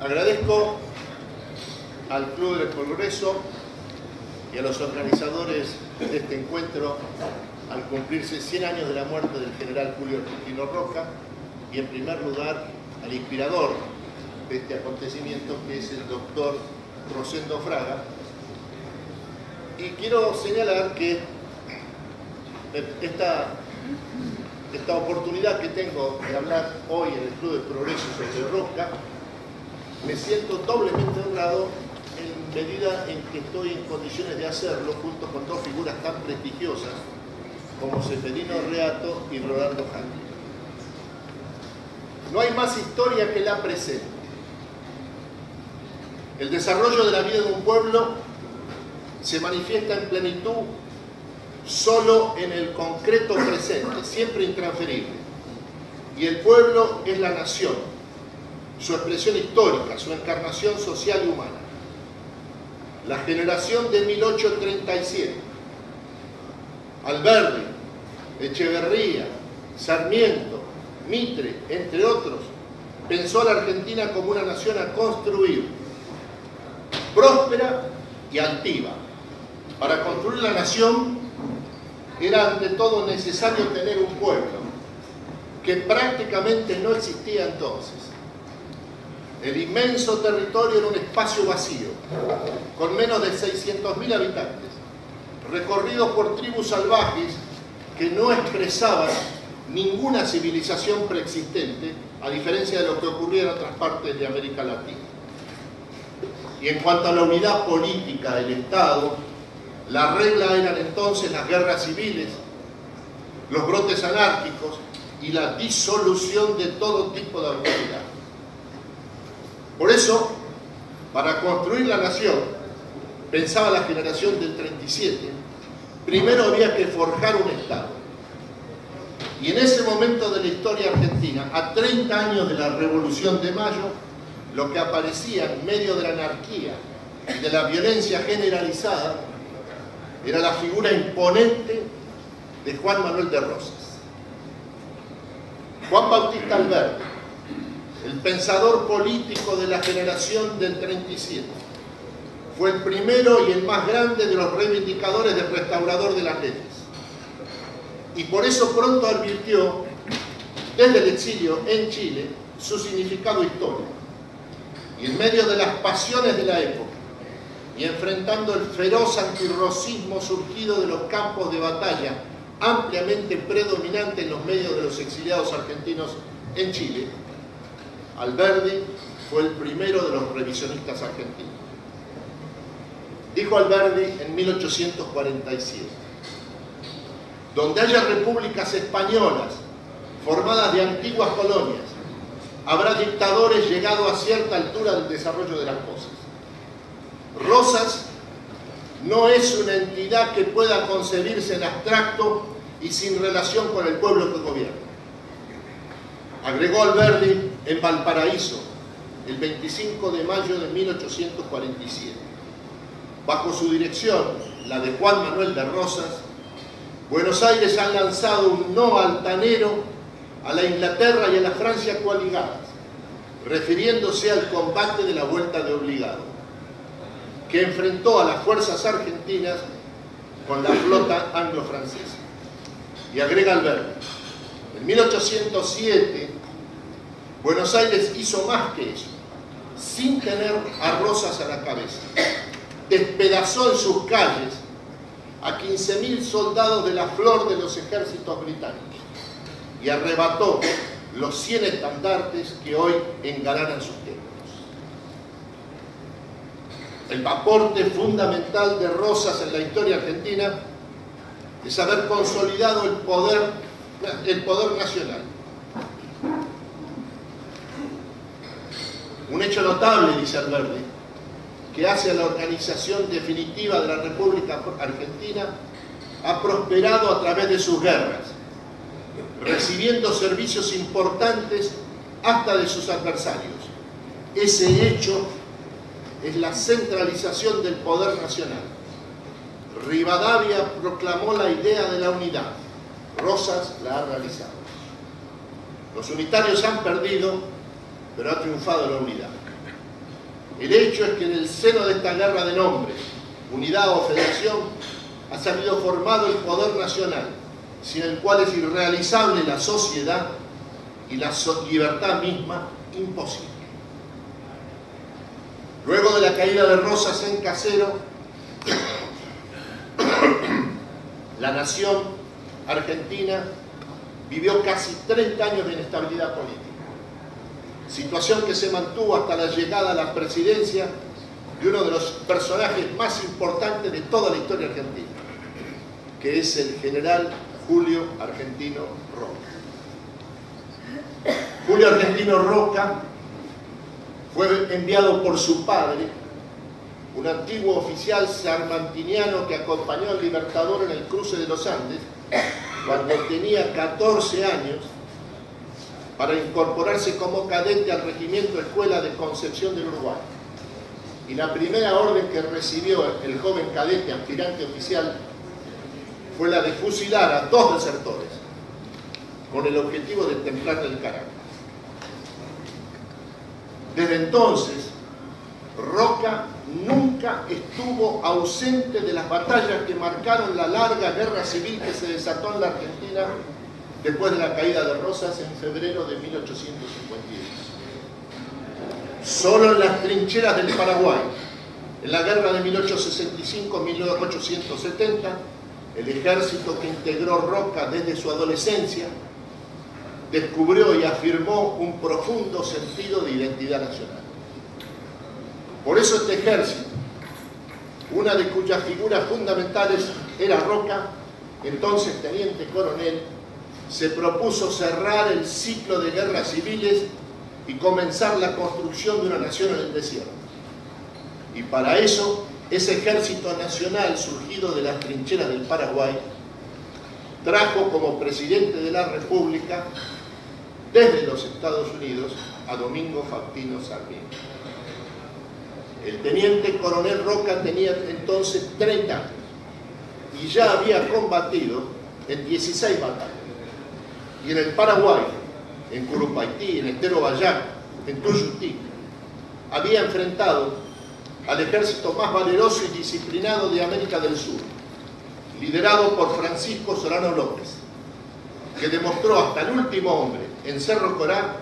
Agradezco al Club del Progreso y a los organizadores de este encuentro al cumplirse 100 años de la muerte del general Julio Argentino Roca y en primer lugar al inspirador de este acontecimiento que es el doctor Rosendo Fraga. Y quiero señalar que esta, esta oportunidad que tengo de hablar hoy en el Club del Progreso sobre Roca, me siento doblemente honrado en medida en que estoy en condiciones de hacerlo junto con dos figuras tan prestigiosas como Seferino Reato y Rolando Janti. No hay más historia que la presente. El desarrollo de la vida de un pueblo se manifiesta en plenitud solo en el concreto presente, siempre intransferible. Y el pueblo es la nación, su expresión histórica, su encarnación social y humana. La generación de 1837, Alberdi, Echeverría, Sarmiento, Mitre, entre otros, pensó a la Argentina como una nación a construir, próspera y altiva. Para construir la nación era ante todo necesario tener un pueblo que prácticamente no existía entonces. El inmenso territorio era un espacio vacío, con menos de 600.000 habitantes, recorridos por tribus salvajes que no expresaban ninguna civilización preexistente, a diferencia de lo que ocurría en otras partes de América Latina. Y en cuanto a la unidad política del Estado, la regla eran entonces las guerras civiles, los brotes anárquicos y la disolución de todo tipo de autoridad. Por eso, para construir la nación, pensaba la generación del 37, primero había que forjar un Estado. Y en ese momento de la historia argentina, a 30 años de la Revolución de Mayo, lo que aparecía en medio de la anarquía y de la violencia generalizada era la figura imponente de Juan Manuel de Rosas. Juan Bautista Alberto, el pensador político de la generación del 37, fue el primero y el más grande de los reivindicadores del restaurador de las leyes. Y por eso pronto advirtió, desde el exilio en Chile, su significado histórico. Y en medio de las pasiones de la época, y enfrentando el feroz antirrocismo surgido de los campos de batalla, ampliamente predominante en los medios de los exiliados argentinos en Chile, Alberdi fue el primero de los revisionistas argentinos. Dijo Alberdi en 1847, donde haya repúblicas españolas formadas de antiguas colonias, habrá dictadores llegados a cierta altura del desarrollo de las cosas. Rosas no es una entidad que pueda concebirse en abstracto y sin relación con el pueblo que gobierna. Agregó Alberdi en Valparaíso el 25 de mayo de 1847. Bajo su dirección, la de Juan Manuel de Rosas, Buenos Aires ha lanzado un no altanero a la Inglaterra y a la Francia coaligadas, refiriéndose al combate de la vuelta de obligado que enfrentó a las fuerzas argentinas con la flota anglo-francesa. Y agrega Alberto, en 1807 Buenos Aires hizo más que eso, sin tener a Rosas a la cabeza. Despedazó en sus calles a 15.000 soldados de la flor de los ejércitos británicos y arrebató los 100 estandartes que hoy engalanan sus templos el aporte fundamental de Rosas en la historia argentina es haber consolidado el poder, el poder nacional. Un hecho notable, dice Alberti, que hace a la organización definitiva de la República Argentina ha prosperado a través de sus guerras, recibiendo servicios importantes hasta de sus adversarios. Ese hecho es la centralización del poder nacional. Rivadavia proclamó la idea de la unidad. Rosas la ha realizado. Los unitarios han perdido, pero ha triunfado la unidad. El hecho es que en el seno de esta guerra de nombres, unidad o federación, ha salido formado el poder nacional, sin el cual es irrealizable la sociedad y la libertad misma imposible. Luego de la caída de Rosas en Casero, la nación argentina vivió casi 30 años de inestabilidad política, situación que se mantuvo hasta la llegada a la presidencia de uno de los personajes más importantes de toda la historia argentina, que es el general Julio Argentino Roca. Julio Argentino Roca fue enviado por su padre, un antiguo oficial sarmantiniano que acompañó al Libertador en el cruce de los Andes, cuando tenía 14 años, para incorporarse como cadete al regimiento Escuela de Concepción del Uruguay. Y la primera orden que recibió el joven cadete aspirante oficial fue la de fusilar a dos desertores, con el objetivo de templar el carácter. Desde entonces, Roca nunca estuvo ausente de las batallas que marcaron la larga guerra civil que se desató en la Argentina después de la caída de Rosas en febrero de 1852. Solo en las trincheras del Paraguay, en la guerra de 1865-1870, el ejército que integró Roca desde su adolescencia descubrió y afirmó un profundo sentido de identidad nacional. Por eso este ejército, una de cuyas figuras fundamentales era Roca, entonces teniente coronel, se propuso cerrar el ciclo de guerras civiles y comenzar la construcción de una nación en el desierto. Y para eso, ese ejército nacional surgido de las trincheras del Paraguay trajo como presidente de la República desde los Estados Unidos a Domingo Faustino Sarmiento. El teniente coronel Roca tenía entonces 30 años y ya había combatido en 16 batallas. Y en el Paraguay, en Curupaití, en Estero Bayán, en Tuyutí, había enfrentado al ejército más valeroso y disciplinado de América del Sur, liderado por Francisco Solano López, que demostró hasta el último hombre en Cerro Corá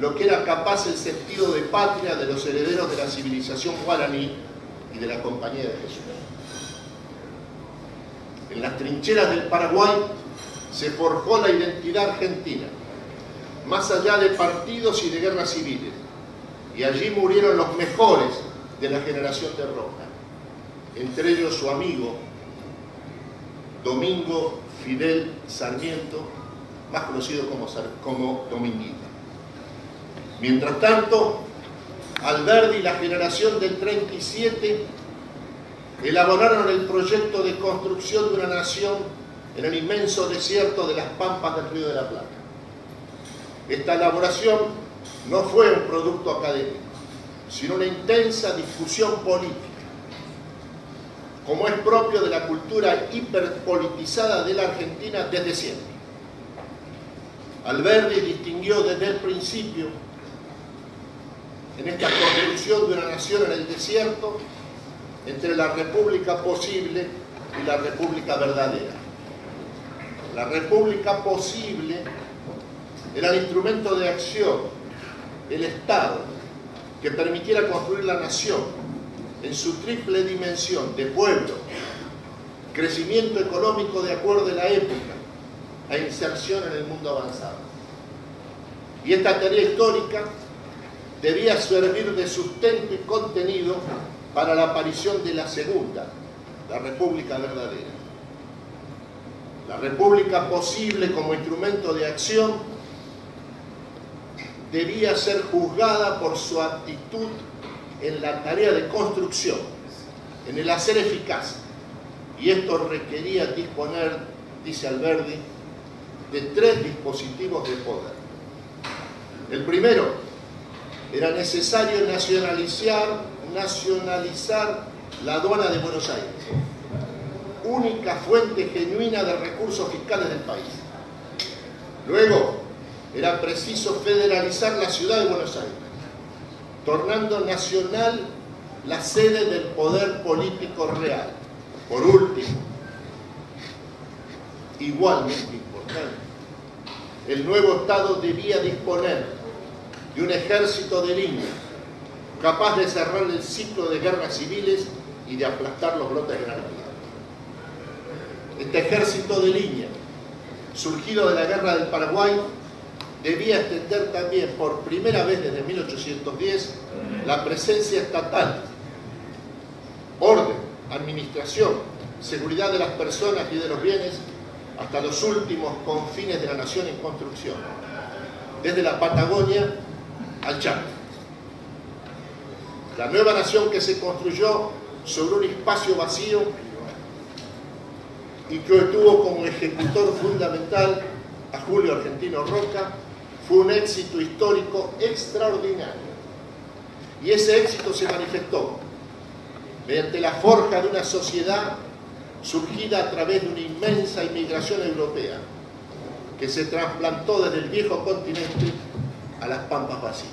lo que era capaz el sentido de patria de los herederos de la civilización guaraní y de la Compañía de Jesús. En las trincheras del Paraguay se forjó la identidad argentina, más allá de partidos y de guerras civiles, y allí murieron los mejores de la generación de Roca, entre ellos su amigo Domingo Fidel Sarmiento, más conocido como, como Dominguito. Mientras tanto, Alberdi y la generación del 37 elaboraron el proyecto de construcción de una nación en el inmenso desierto de las pampas del Río de la Plata. Esta elaboración no fue un producto académico, sino una intensa discusión política, como es propio de la cultura hiperpolitizada de la Argentina desde siempre. Alberdi distinguió desde el principio en esta construcción de una nación en el desierto entre la república posible y la república verdadera. La república posible era el instrumento de acción, el Estado, que permitiera construir la nación en su triple dimensión de pueblo, crecimiento económico de acuerdo a la época, a inserción en el mundo avanzado. Y esta tarea histórica debía servir de sustento y contenido para la aparición de la segunda, la República verdadera. La República posible como instrumento de acción debía ser juzgada por su actitud en la tarea de construcción, en el hacer eficaz. Y esto requería disponer, dice Alberdi, de tres dispositivos de poder. El primero, era necesario nacionalizar, nacionalizar la aduana de Buenos Aires, única fuente genuina de recursos fiscales del país. Luego, era preciso federalizar la ciudad de Buenos Aires, tornando nacional la sede del poder político real. Por último, igualmente importante, el nuevo Estado debía disponer de un ejército de línea capaz de cerrar el ciclo de guerras civiles y de aplastar los brotes de la Este ejército de línea, surgido de la guerra del Paraguay, debía extender también por primera vez desde 1810 la presencia estatal, orden, administración, seguridad de las personas y de los bienes hasta los últimos confines de la nación en construcción, desde la Patagonia al Chaco. La nueva nación que se construyó sobre un espacio vacío y que tuvo como ejecutor fundamental a Julio Argentino Roca, fue un éxito histórico extraordinario. Y ese éxito se manifestó mediante la forja de una sociedad surgida a través de una inmensa inmigración europea que se trasplantó desde el viejo continente a las pampas vacías.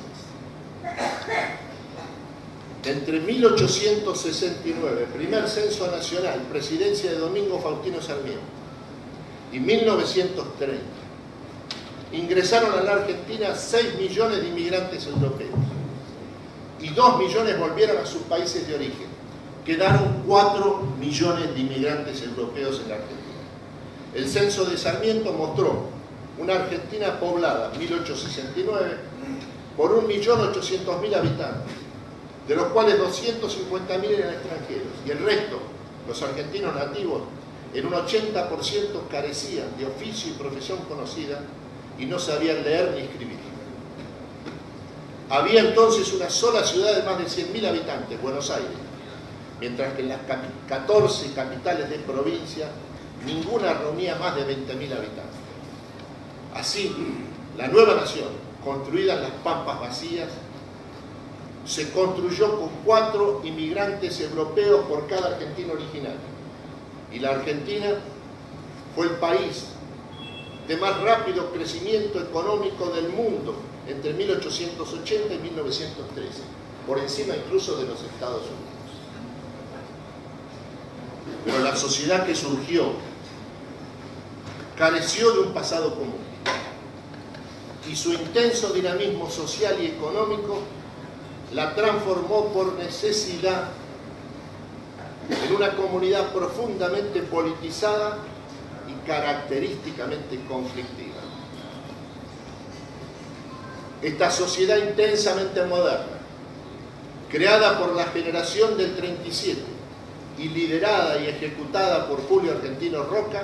Entre 1869, primer censo nacional, presidencia de Domingo Faustino Sarmiento, y 1930, ingresaron a la Argentina 6 millones de inmigrantes europeos y 2 millones volvieron a sus países de origen. Quedaron 4 millones de inmigrantes europeos en la Argentina. El censo de Sarmiento mostró una Argentina poblada, 1869, por 1.800.000 habitantes, de los cuales 250.000 eran extranjeros, y el resto, los argentinos nativos, en un 80% carecían de oficio y profesión conocida y no sabían leer ni escribir. Había entonces una sola ciudad de más de 100.000 habitantes, Buenos Aires, mientras que en las 14 capitales de provincia ninguna reunía más de 20.000 habitantes. Así, la nueva nación, construida en las pampas vacías, se construyó con cuatro inmigrantes europeos por cada argentino original. Y la Argentina fue el país de más rápido crecimiento económico del mundo entre 1880 y 1913, por encima incluso de los Estados Unidos. Pero la sociedad que surgió careció de un pasado común y su intenso dinamismo social y económico la transformó por necesidad en una comunidad profundamente politizada y característicamente conflictiva. Esta sociedad intensamente moderna, creada por la generación del 37 y liderada y ejecutada por Julio Argentino Roca,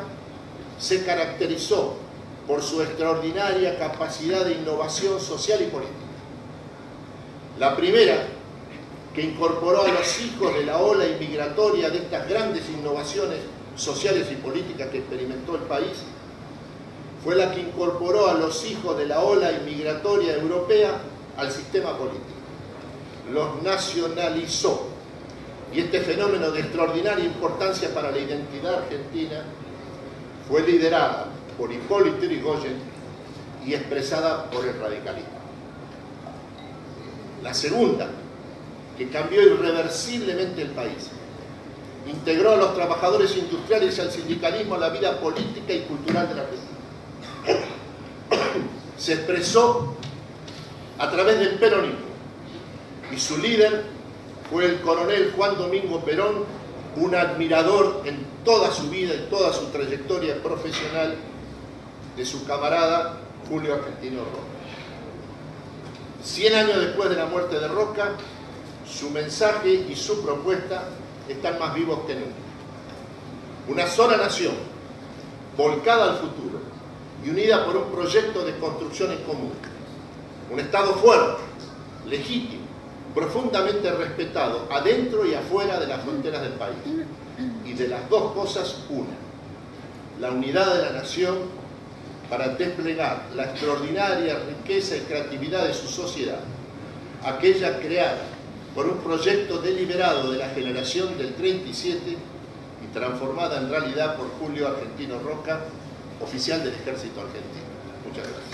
se caracterizó por su extraordinaria capacidad de innovación social y política. La primera, que incorporó a los hijos de la ola inmigratoria de estas grandes innovaciones sociales y políticas que experimentó el país, fue la que incorporó a los hijos de la ola inmigratoria europea al sistema político. Los nacionalizó. Y este fenómeno de extraordinaria importancia para la identidad argentina fue liderada por Hipólito Yrigoyen y expresada por el radicalismo. La segunda, que cambió irreversiblemente el país, integró a los trabajadores industriales y al sindicalismo a la vida política y cultural de la Argentina. Se expresó a través del peronismo y su líder fue el coronel Juan Domingo Perón, un admirador en toda su vida y toda su trayectoria profesional de su camarada Julio Argentino Roca. Cien años después de la muerte de Roca, su mensaje y su propuesta están más vivos que nunca. Una sola nación, volcada al futuro y unida por un proyecto de construcción en común. Un Estado fuerte, legítimo, profundamente respetado adentro y afuera de las fronteras del país. Y de las dos cosas, una. La unidad de la nación para desplegar la extraordinaria riqueza y creatividad de su sociedad, aquella creada por un proyecto deliberado de la generación del 37 y transformada en realidad por Julio Argentino Roca, oficial del ejército argentino. Muchas gracias.